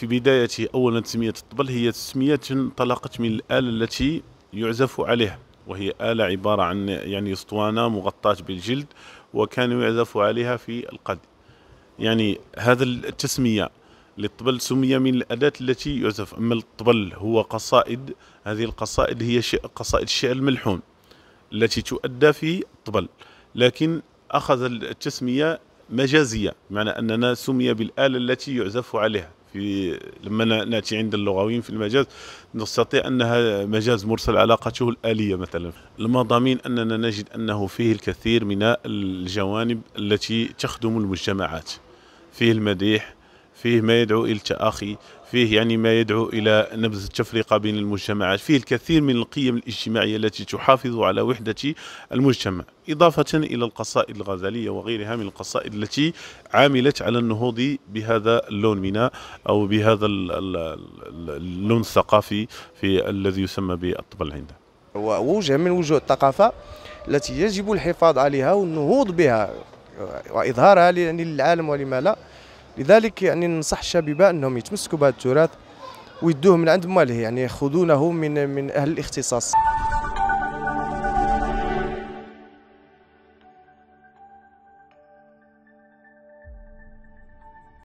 في بداية أولا تسمية الطبل هي تسمية انطلقت من الآلة التي يعزف عليها وهي آلة عبارة عن يعني اسطوانة مغطاة بالجلد وكانوا يعزفوا عليها في القد يعني هذا التسمية للطبل سمي من الأداة التي يعزف. أما الطبل هو قصائد هذه القصائد هي قصائد الشعر الملحون التي تؤدى في الطبل. لكن أخذ التسمية مجازية بمعنى أننا سمي بالآلة التي يعزف عليها. في لما نأتي عند اللغويين في المجاز نستطيع أنها مجاز مرسل علاقته الآلية مثلا. المضامين أننا نجد أنه فيه الكثير من الجوانب التي تخدم المجتمعات. فيه المديح فيه ما يدعو إلى التآخي فيه يعني ما يدعو إلى نبذ التفرقه بين المجتمعات فيه الكثير من القيم الاجتماعية التي تحافظ على وحدة المجتمع إضافة إلى القصائد الغزالية وغيرها من القصائد التي عاملت على النهوض بهذا اللون من أو بهذا اللون الثقافي في الذي يسمى بالطبل عنده ووجه من وجوه الثقافة التي يجب الحفاظ عليها والنهوض بها وإظهارها للعالم ولما لا. لذلك يعني ننصح الشبيبه انهم يتمسكوا بهذا التراث ويدوه من عند ماله يعني ياخذونه من من أهل الاختصاص.